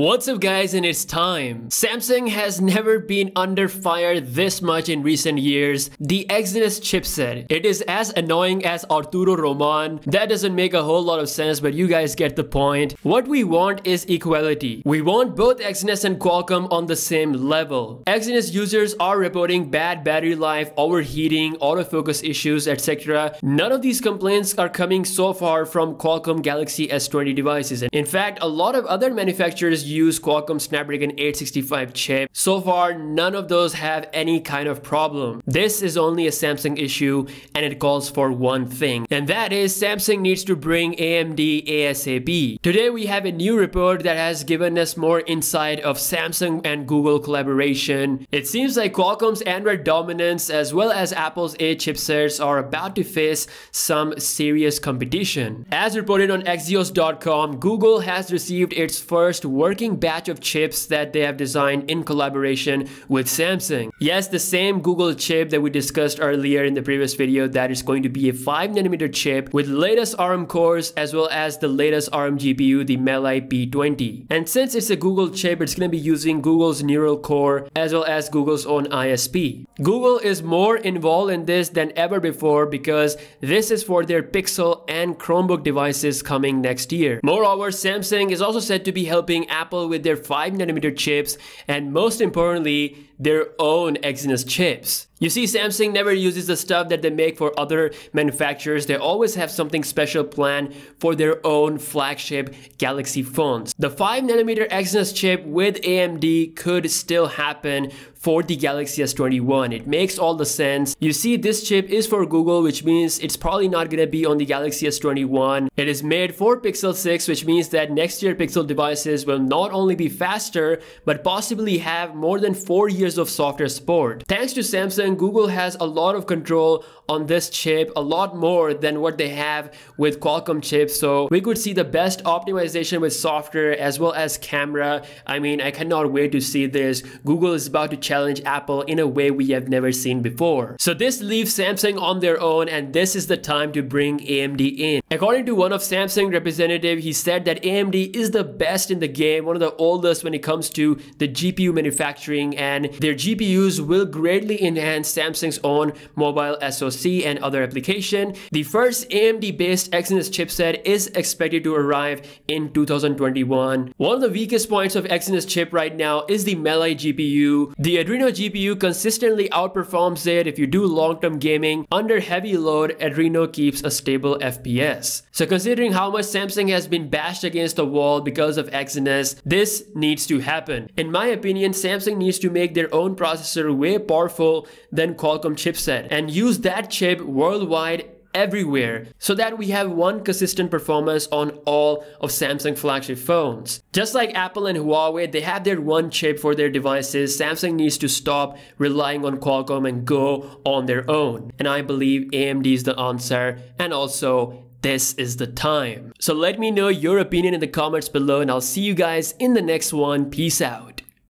What's up guys and it's time. Samsung has never been under fire this much in recent years. The Exynos chipset. It is as annoying as Arturo Roman. That doesn't make a whole lot of sense but you guys get the point. What we want is equality. We want both Exynos and Qualcomm on the same level. Exynos users are reporting bad battery life, overheating, autofocus issues, etc. None of these complaints are coming so far from Qualcomm Galaxy S20 devices. In fact, a lot of other manufacturers use Qualcomm Snapdragon 865 chip. So far, none of those have any kind of problem. This is only a Samsung issue and it calls for one thing, and that is Samsung needs to bring AMD ASAP. Today we have a new report that has given us more insight of Samsung and Google collaboration. It seems like Qualcomm's Android dominance as well as Apple's A chipsets are about to face some serious competition. As reported on Axios.com, Google has received its first working working batch of chips that they have designed in collaboration with Samsung. Yes, the same Google chip that we discussed earlier in the previous video that is going to be a 5nm chip with latest ARM cores as well as the latest ARM GPU, the Mali P20. And since it's a Google chip, it's going to be using Google's neural core as well as Google's own ISP. Google is more involved in this than ever before because this is for their Pixel and Chromebook devices coming next year. Moreover, Samsung is also said to be helping Apple Apple with their 5 nanometer chips and most importantly, their own Exynos chips. You see, Samsung never uses the stuff that they make for other manufacturers. They always have something special planned for their own flagship Galaxy phones. The 5nm Exynos chip with AMD could still happen for the Galaxy S21. It makes all the sense. You see, this chip is for Google, which means it's probably not gonna be on the Galaxy S21. It is made for Pixel 6, which means that next year Pixel devices will not only be faster, but possibly have more than four years of software support. Thanks to Samsung, Google has a lot of control on this chip, a lot more than what they have with Qualcomm chips. So we could see the best optimization with software as well as camera. I mean, I cannot wait to see this. Google is about to challenge Apple in a way we have never seen before. So this leaves Samsung on their own and this is the time to bring AMD in. According to one of Samsung representative, he said that AMD is the best in the game, one of the oldest when it comes to the GPU manufacturing and their GPUs will greatly enhance Samsung's own mobile SoC and other application. The first AMD-based Exynos chipset is expected to arrive in 2021. One of the weakest points of Exynos chip right now is the Mali GPU. The Adreno GPU consistently outperforms it if you do long-term gaming. Under heavy load, Adreno keeps a stable FPS. So considering how much Samsung has been bashed against the wall because of Exynos, this needs to happen. In my opinion, Samsung needs to make their own processor way powerful than Qualcomm chipset and use that chip worldwide everywhere so that we have one consistent performance on all of Samsung flagship phones. Just like Apple and Huawei, they have their one chip for their devices. Samsung needs to stop relying on Qualcomm and go on their own. And I believe AMD is the answer and also this is the time. So let me know your opinion in the comments below and I'll see you guys in the next one. Peace out.